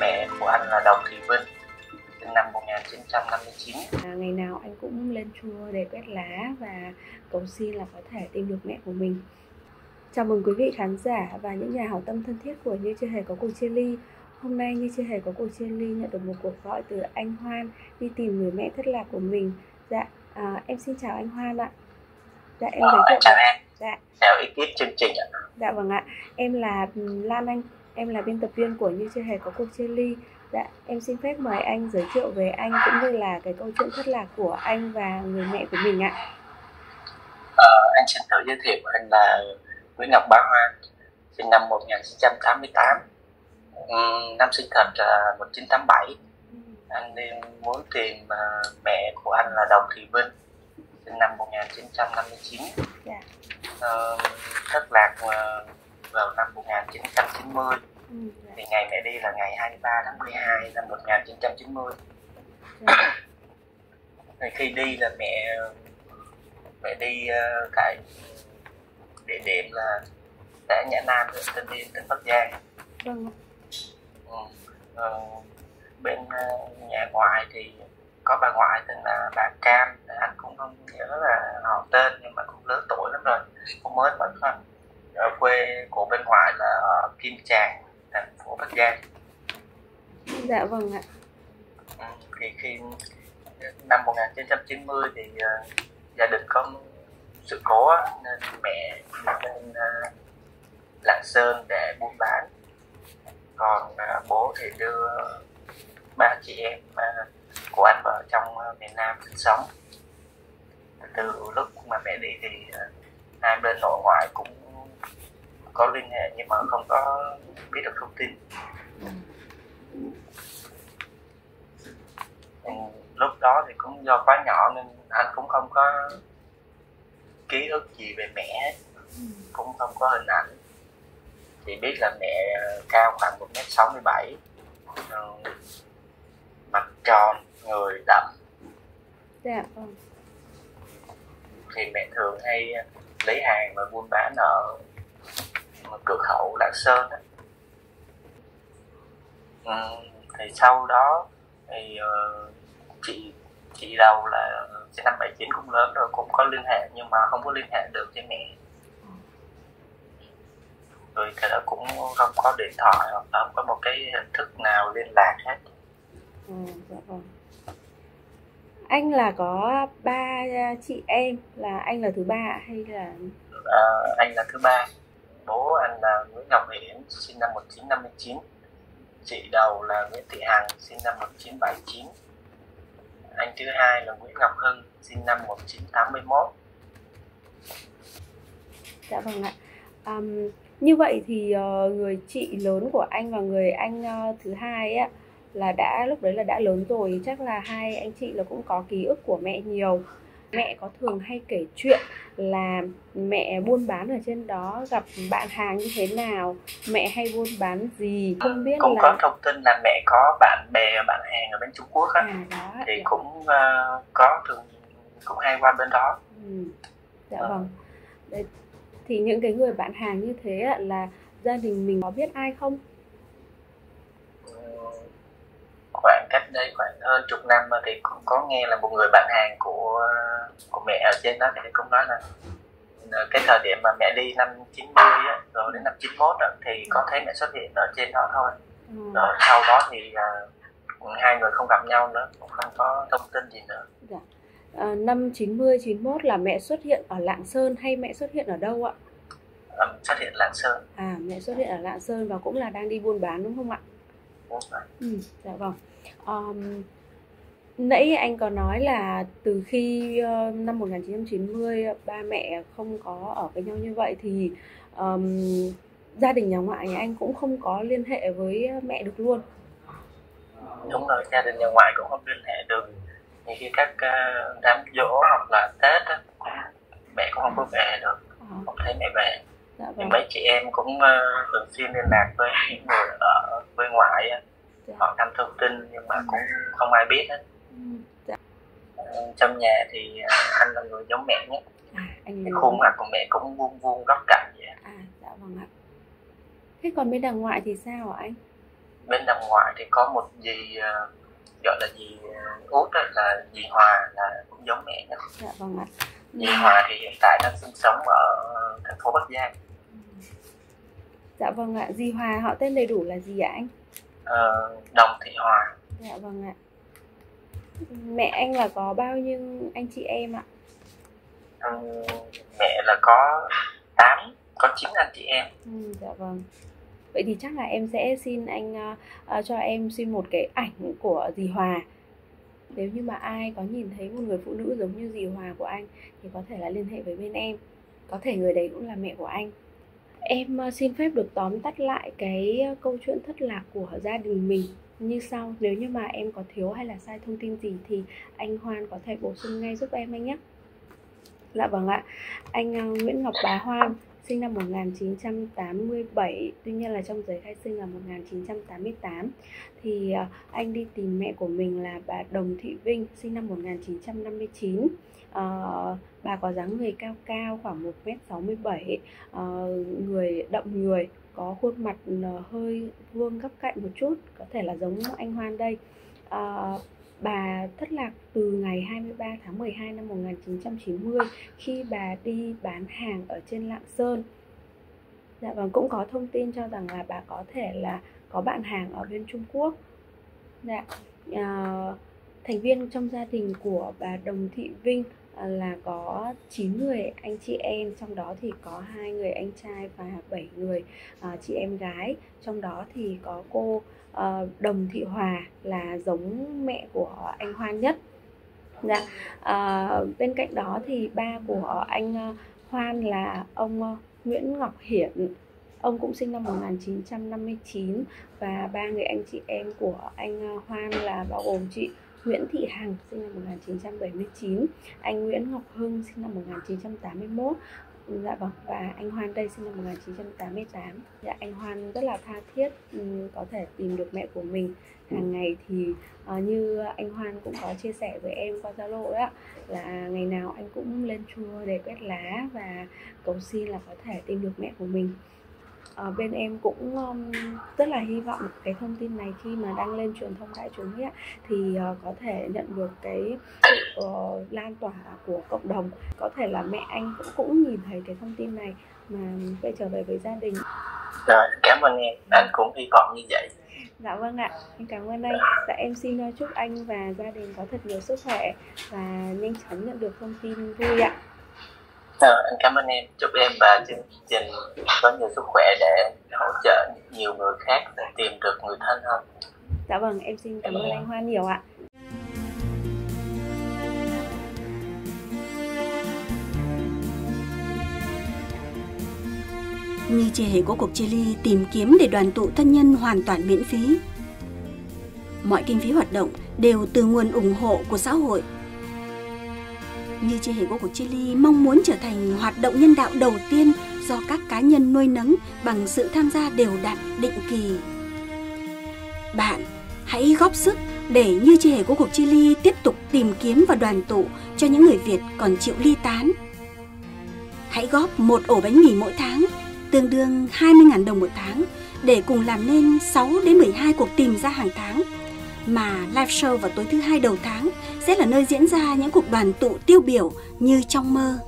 mẹ của anh là Đồng Thị Vinh sinh năm 1959 à, ngày nào anh cũng lên chùa để quét lá và cầu xin là có thể tìm được mẹ của mình. Chào mừng quý vị khán giả và những nhà hảo tâm thân thiết của như chưa hề có cuộc chia ly. Hôm nay như chưa hề có cuộc chia ly nhận được một cuộc gọi từ anh Hoan đi tìm người mẹ thất lạc của mình. Dạ à, em xin chào anh Hoan ạ. Dạ em giới thiệu chào em. Dạ. Chào ekip chương trình ạ. Dạ vâng ạ. Em là Lan Anh em là biên tập viên của như chưa hề có cuộc chia ly Dạ, em xin phép mời anh giới thiệu về anh cũng như là cái câu chuyện thất lạc của anh và người mẹ của mình ạ. Ờ, anh xin tự giới thiệu anh là Nguyễn Ngọc Bá Hoa, sinh năm 1988, năm sinh thật là 1987. Anh muốn tìm mẹ của anh là Đồng Thị Vinh, sinh năm 1959. Dạ. Uh, thất lạc uh, vào năm 1990 Ừ, thì ngày mẹ đi là ngày 23 tháng 12 năm 1990 dạ. thì khi đi là mẹ mẹ đi uh, tại địa điểm là xã Nhã Nam huyện Tân Yên tỉnh Bắc Giang vâng. ừ. uh, bên uh, nhà ngoại thì có bà ngoại tên là bà Cam anh cũng không nhớ là họ tên nhưng mà cũng lớn tuổi lắm rồi cũng mới mất thôi ở quê của bên ngoại là ở Kim Tràng Bắc Giang dạ vâng ạ. Ừ, thì khi năm 1990 thì uh, gia đình có sự cố nên mẹ lên uh, Lạng Sơn để buôn bán. Còn uh, bố thì đưa ba chị em uh, của anh vào trong uh, miền Nam sinh sống. Từ lúc mà mẹ đi thì uh, hai bên nội ngoại cũng có liên hệ nhưng mà không có biết được thông tin. Ừ, lúc đó thì cũng do quá nhỏ nên anh cũng không có ký ức gì về mẹ cũng không có hình ảnh. Chỉ biết là mẹ cao khoảng một m sáu mươi bảy mặt tròn người đậm. Dạ vâng. Thì mẹ thường hay lấy hàng và buôn bán ở cửa khẩu Lạng Sơn đó. Ừ, thì sau đó thì uh, chị chị đầu là sinh năm 79 cũng lớn rồi cũng có liên hệ nhưng mà không có liên hệ được với mẹ rồi thì đó cũng không có điện thoại hoặc là không có một cái hình thức nào liên lạc hết ừ, dạ vâng. anh là có ba chị em là anh là thứ ba hay là à, anh là thứ ba bố anh là Nguyễn Ngọc Hiển sinh năm 1959 chị đầu là Nguyễn Thị Hằng sinh năm 1979 anh thứ hai là Nguyễn Ngọc Hưng sinh năm 1981 Dạ vâng ạ. Um, Như vậy thì uh, người chị lớn của anh và người anh uh, thứ hai á là đã lúc đấy là đã lớn rồi chắc là hai anh chị là cũng có ký ức của mẹ nhiều mẹ có thường hay kể chuyện là mẹ buôn bán ở trên đó gặp bạn hàng như thế nào mẹ hay buôn bán gì không biết cũng là có thông tin là mẹ có bạn bè bạn hàng ở bên Trung Quốc á à, đó, thì dạ. cũng uh, có thường cũng hay qua bên đó ừ. dạ ừ. vâng Đấy, thì những cái người bạn hàng như thế là gia đình mình có biết ai không khoảng cách đây khoảng hơn chục năm thì cũng có nghe là một người bạn hàng của của mẹ ở trên đó thì cũng nói là ờ, cái thời điểm mà mẹ đi năm 90 á, rồi đến năm 91 á, thì có thấy mẹ xuất hiện ở trên đó thôi ừ. rồi sau đó thì uh, hai người không gặp nhau nữa cũng không có thông tin gì nữa dạ. à, năm 90 91 là mẹ xuất hiện ở Lạng Sơn hay mẹ xuất hiện ở đâu ạ? À, xuất hiện Lạng Sơn. À mẹ xuất hiện ở Lạng Sơn và cũng là đang đi buôn bán đúng không ạ? Đúng rồi. Ừ, dạ vâng um, nãy anh có nói là từ khi uh, năm 1990 ba mẹ không có ở với nhau như vậy thì um, gia đình nhà ngoại nhà anh cũng không có liên hệ với mẹ được luôn đúng rồi gia đình nhà ngoại cũng không liên hệ được thì khi các uh, đám dỗ hoặc là tết á, mẹ cũng không có về được à. không thấy mẹ về dạ vâng. thì mấy chị em cũng uh, thường xuyên liên lạc với những người ở quê ngoại á dạ. họ thăm thông tin nhưng mà cũng không ai biết hết. Ờ, trong nhà thì à, anh là người giống mẹ nhất. À, anh cái khuôn mặt của mẹ cũng vuông vuông góc cạnh vậy à dạ vâng ạ. Thế còn bên đằng ngoại thì sao hả anh? Bên năm ngoại thì có một dì uh, gọi là dì út đó, là dì hòa là cũng giống mẹ đó dạ vâng ạ. Dì hòa thì hiện tại đang sinh sống ở thành phố bắc giang. Dạ vâng ạ. Dì hòa họ tên đầy đủ là gì ạ anh? Uh, đồng thị hòa. Dạ vâng ạ mẹ anh là có bao nhiêu anh chị em ạ? Um, mẹ là có 8 có 9 anh chị em. Ừ, dạ vâng. Vậy thì chắc là em sẽ xin anh uh, cho em xin một cái ảnh của dì Hòa. Nếu như mà ai có nhìn thấy một người phụ nữ giống như dì Hòa của anh thì có thể là liên hệ với bên em. Có thể người đấy cũng là mẹ của anh. Em xin phép được tóm tắt lại cái câu chuyện thất lạc của gia đình mình như sau nếu như mà em có thiếu hay là sai thông tin gì thì anh Hoan có thể bổ sung ngay giúp em anh nhé. Dạ vâng ạ. Anh à, Nguyễn Ngọc Bá Hoan sinh năm 1987 tuy nhiên là trong giấy khai sinh là 1988 thì à, anh đi tìm mẹ của mình là bà Đồng Thị Vinh sinh năm 1959 à, ờ, bà có dáng người cao cao khoảng 1m67 à, ờ, người đậm người có khuôn mặt ờ, hơi vuông góc cạnh một chút có thể là giống anh Hoan đây à, Bà thất lạc từ ngày 23 tháng 12 năm 1990 khi bà đi bán hàng ở trên Lạng Sơn. Dạ vâng, cũng có thông tin cho rằng là bà có thể là có bạn hàng ở bên Trung Quốc. Dạ, à, thành viên trong gia đình của bà Đồng Thị Vinh là có 9 người anh chị em trong đó thì có hai người anh trai và 7 người à, chị em gái. Trong đó thì có cô uh, Đồng Thị Hòa là giống mẹ của anh Hoan nhất. Dạ à, bên cạnh đó thì ba của anh ờ, Hoan là ông Nguyễn Ngọc Hiển. Ông cũng sinh năm 1959 và ba người anh chị em của anh Hoan là bao gồm chị Nguyễn Thị Hằng sinh năm 1979, anh Nguyễn Ngọc Hưng sinh năm 1981 Dạ vâng, và anh Hoan đây sinh năm 1988 Dạ anh Hoan rất là tha thiết ừ, có thể tìm được mẹ của mình. Hàng ngày thì uh, như anh Hoan cũng có chia sẻ với em qua Zalo đó Là ngày nào anh cũng lên chùa để quét lá và cầu xin là có thể tìm được mẹ của mình uh, bên em cũng um, rất là hy vọng cái thông tin này khi mà đăng lên truyền thông đại chúng ấy, thì uh, có thể nhận được cái uh, lan tỏa của cộng đồng. Có thể là mẹ anh cũng cũng nhìn thấy cái thông tin này mà quay trở về với gia đình. Rồi cảm ơn em. Anh cũng hy vọng như vậy. Dạ vâng ạ, em cảm ơn anh. Dạ em xin chúc anh và gia đình có thật nhiều sức khỏe và nhanh chóng nhận được thông tin vui ạ. À, anh cảm ơn em. Chúc em và chương trình có nhiều sức khỏe để hỗ trợ nhiều người khác để tìm được người thân hơn. Dạ vâng em xin cảm ơn anh Hoan nhiều ạ. Như chưa hề có cuộc chia ly tìm kiếm để đoàn tụ thân nhân hoàn toàn miễn phí. Mọi kinh phí hoạt động đều từ nguồn ủng hộ của xã hội như chia hề của Chile mong muốn trở thành hoạt động nhân đạo đầu tiên do các cá nhân nuôi nấng bằng sự tham gia đều đặn định kỳ. Bạn hãy góp sức để như chi hề của cuộc tiếp tục tìm kiếm và đoàn tụ cho những người Việt còn chịu ly tán. Hãy góp một ổ bánh mì mỗi tháng, tương đương 20.000 đồng một tháng để cùng làm nên 6 đến 12 cuộc tìm ra hàng tháng mà live show vào tối thứ hai đầu tháng sẽ là nơi diễn ra những cuộc đoàn tụ tiêu biểu như trong mơ.